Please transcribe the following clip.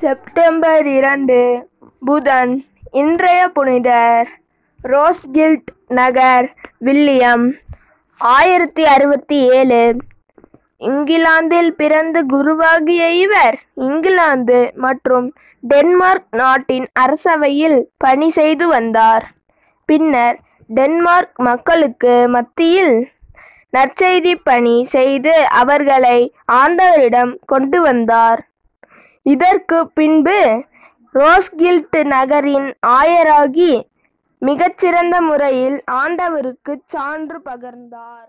September இரண்டு புதன் இன்றைய புனிதர் ரோஸ்கில்ட் நகர் வில்லியம். ஆயிரத்தி அறுபத்தி ஏழு. இங்கிலாந்தில் பிறந்து குருவாகிய இவர் இங்கிலாந்து மற்றும் டென்மார்க் நாட்டின் அரசவையில் பணி செய்து வந்தார். பின்னர் டென்மார்க் மக்களுக்கு மத்தியில் நற்செய்தி பணி செய்து அவர்களை ஆண்டவரிடம் கொண்டு வந்தார். இதற்கு பின்பு ரோஸ்கில்ட் நகரின் ஆயராகி மிகச்சிறந்த முறையில் ஆண்டவருக்கு சான்று பகர்ந்தார்.